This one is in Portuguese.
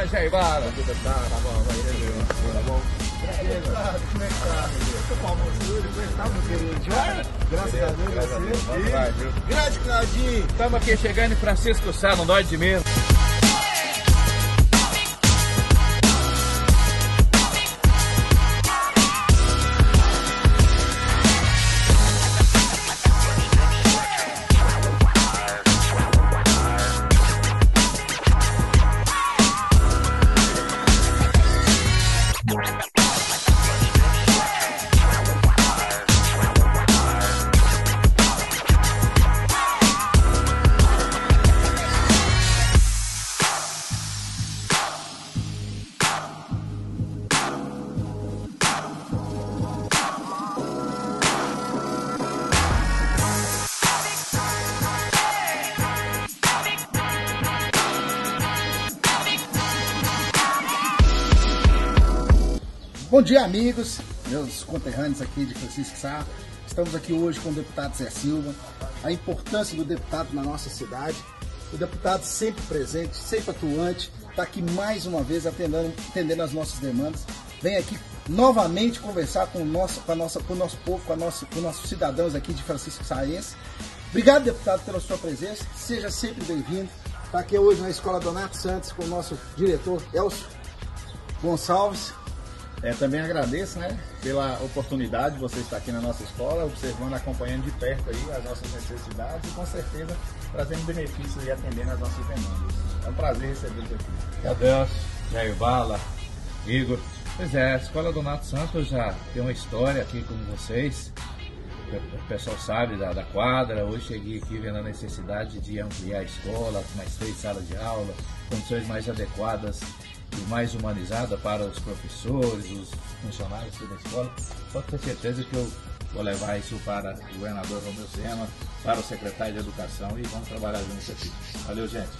grande Jair Bala. Tá bom, vai, tá bom. Como é que tá, Graças a Deus, você. Grande Claudinho. Estamos aqui chegando em Francisco Sá, não dói de menos. Bom dia, amigos, meus conterrâneos aqui de Francisco Sá. Estamos aqui hoje com o deputado Zé Silva. A importância do deputado na nossa cidade. O deputado sempre presente, sempre atuante, está aqui mais uma vez atendendo, atendendo as nossas demandas. Vem aqui novamente conversar com o nosso, com a nossa, com o nosso povo, com, a nossa, com os nossos cidadãos aqui de Francisco Saense. Obrigado, deputado, pela sua presença. Seja sempre bem-vindo. Está aqui hoje na Escola Donato Santos com o nosso diretor Elcio Gonçalves. É, também agradeço né, pela oportunidade de você estar aqui na nossa escola, observando, acompanhando de perto aí as nossas necessidades e com certeza trazendo benefícios e atendendo as nossas demandas. É um prazer recebê-los aqui. Adeus, Jair Bala, Igor. Pois é, a Escola Donato Santos já tem uma história aqui com vocês. O pessoal sabe da, da quadra. Hoje cheguei aqui vendo a necessidade de ampliar a escola, mais três salas de aula, condições mais adequadas mais humanizada para os professores, os funcionários da escola. Pode ter certeza que eu vou levar isso para o governador Romeu Sema, para o secretário de Educação e vamos trabalhar juntos aqui. Valeu, gente.